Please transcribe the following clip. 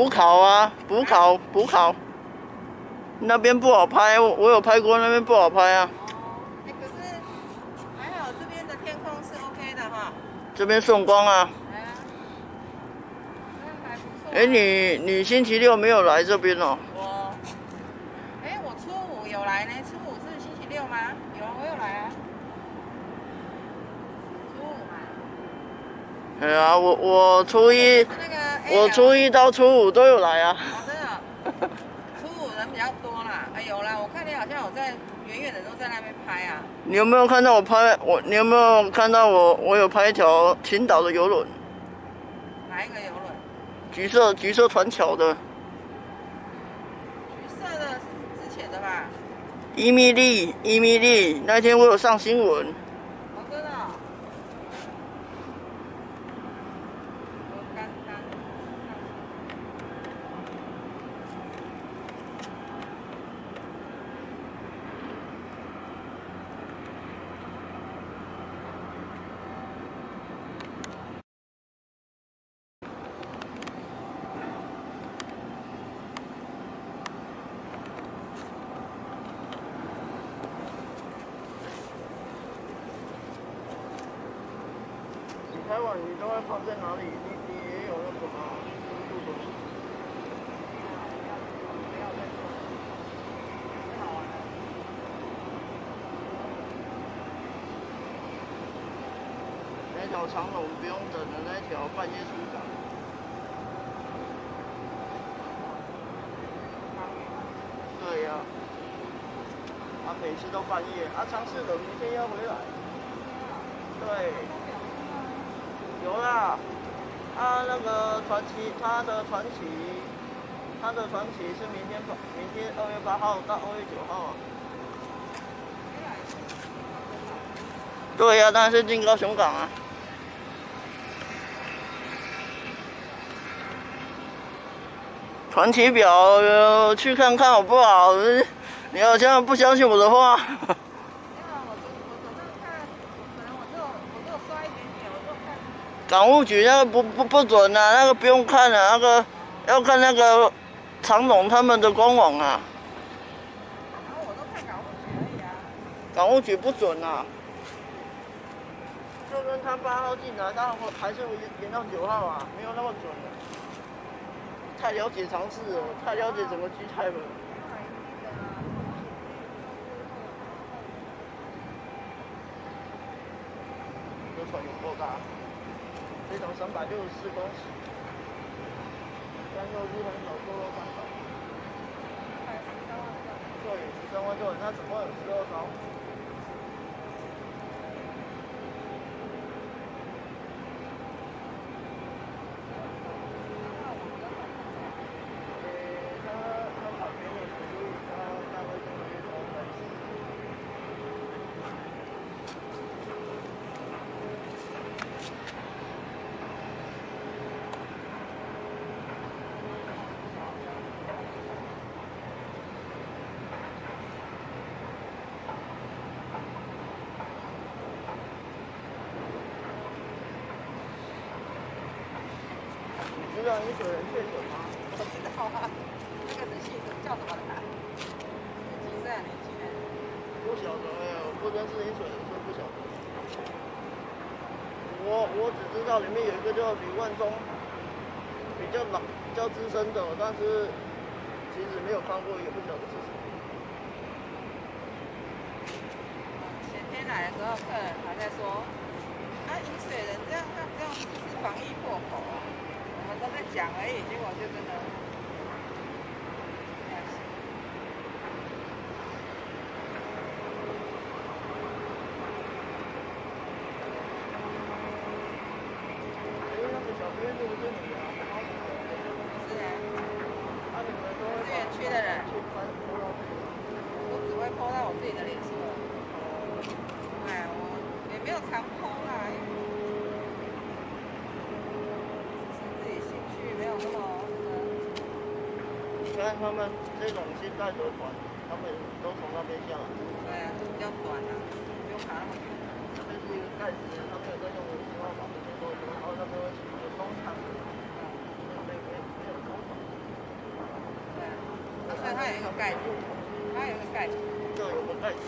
补考啊，补考，补考。那边不好拍，我我有拍过，那边不好拍啊。哦，哎，可是还好这边的天空是 OK 的哈。这边送光啊。哎你你星期六没有来这边哦？我，哎，我初五有来呢。初五是星期六吗？有，我有来啊。初五嘛。哎呀，我我初一，那个。我初一到初五都有来啊。哦，真的。初五人比较多啦。哎，有啦，我看你好像有在远远的都在那边拍啊。你有没有看到我拍我？你有没有看到我？我有拍一条青岛的游轮。哪一个游轮？橘色橘色船桥的。橘色的是之前的吧？伊米莉，伊米莉，那天我有上新闻。我知道。我刚刚。你拍完你都会放在哪里？你你也有那个吗？那条长龙不用等的那条半夜出港。对呀、啊，每次都半夜。啊，长四等明天要回来。对。有啦，他那个传奇，他的传奇，他的传奇是明天八，明天二月八号到二月九号啊。对呀、但是进高雄港啊。传奇表、去看看好不好？你好像不相信我的话。没有，我我我早上看，可能我只有我只有刷一点点，我就看。港务局那个不不不准啊，那个不用看了、那个要看那个长隆他们的官网啊，然后我都看港务局而已啊。港务局不准啊。就跟他八号进来，但我还是延延到九号啊，没有那么准的。太了解常识了，太了解整个 G Type 了。这船有多大，这条三百六十四公尺，但又是很少坐到三百。对，十三万多人，它总共有十二艘。呃，它它旁边的食物，它大概这个月都在吃。你知道一个人确诊吗？我知道啊，这个是姓什么叫什么的啊？几岁啊？年轻人？不晓得哎，我不认识饮水人，所以不晓得。我我只知道里面有一个叫吕万忠，比较老、比较资深的，但是其实没有看过，也不晓得是谁。前天来的时候，客人还在说，啊，饮水人这样，他这样是不是防疫破口啊？我们都在讲而已，结果就真的。因为他们这种是带着船，他们都从那边下来。对啊，都比较短啊，不用爬那么远。这是一个盖子，他们有在用的时候把这些东西，然后他们会有工厂。对，所以它也有盖子，它也有盖子。对，有个盖子。